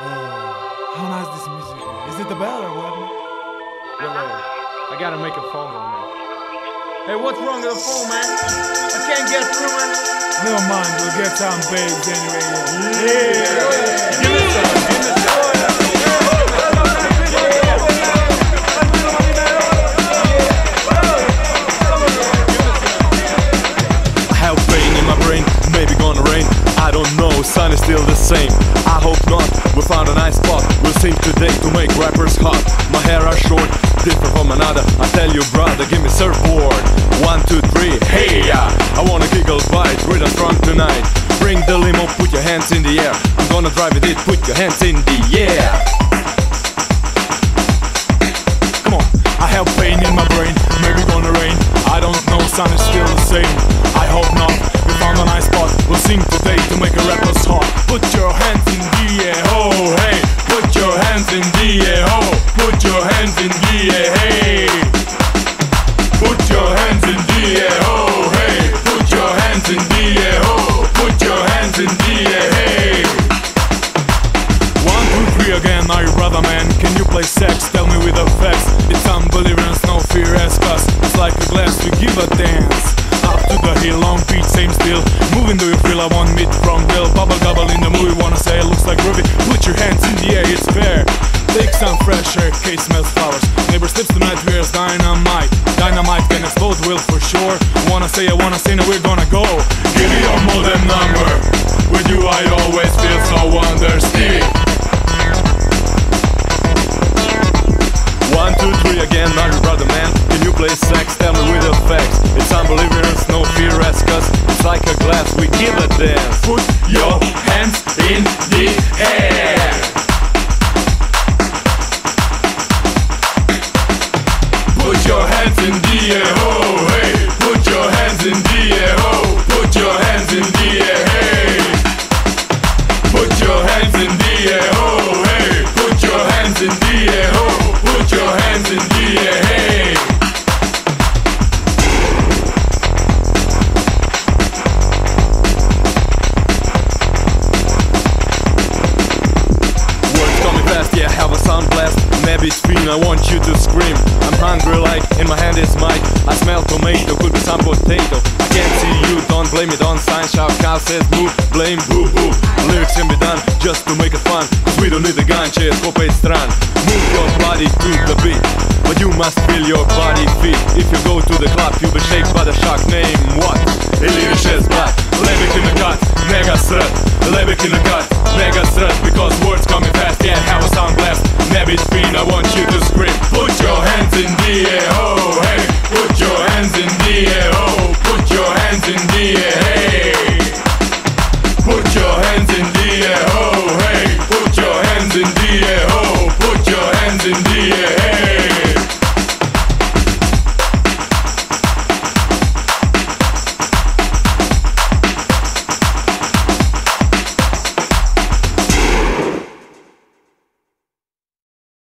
How nice this music is. Is it the bell or what? Yo, uh, I gotta make a phone call, man. Hey, what's wrong with the phone, man? I can't get through, man. Never mind, we'll get some babes anyway. yeah. yeah. yeah. Pain in my brain, maybe gonna rain. I don't know, sun is still the same. I hope not. We found a nice spot. We'll sing today to make rappers hot. My hair are short, different from another. I tell you, brother, give me surfboard. One, two, three, hey ya! I wanna giggle bite, real strong tonight. Bring the limo, put your hands in the air. I'm gonna drive it, put your hands in the air. Come on, I have pain in my brain, maybe gonna rain. I don't know, sun is still the same. Sing today to make a rapper's hot. Put your hands in the air, ho, hey. Put your hands in the air, ho. Put your hands in the air, hey. Put your hands in the air, ho, hey. Put your hands in the air, ho. Put your hands in the air, hey. One, two, three again, are you brother man? Can you play sex? Tell me with the facts. It's unbelievance, no fear, ask us. It's like a glass, we give a dance. To the hill, long beat, same still. Moving, do you feel I want meat from Bill? Bubble gobble in the movie, wanna say it looks like groovy. Put your hands in the air, it's fair. Take some fresh air, case smells flowers. Neighbor slips tonight, wears dynamite. Dynamite can explode, will for sure. Wanna say, I wanna say, now we're gonna go. Give me your modem number. With you, I always feel so understood. One, two, three again, are you brother man? Can you play sex? Tell me with effects. It's ask like a glass, we give a dance. Put your hands in the air. Maybe it's fiend, I want you to scream. I'm hungry like in my hand is mic. I smell tomato, could be some potato. I can't see you, don't blame it on sign. Shout, Cal says move, blame boo boo. Lyrics can be done just to make it fun. Cause we don't need a gun, через копает стран. Move your body to the beat. But you must feel your body fit. If you go to the club, you'll be shaken by the shark name what? Или решет брат, левик in the cut, mega срет, lyric in the gut Mega stress because words coming fast. Can't have a sound blast. Nabbit fiend, I want you to scream. Put your hands in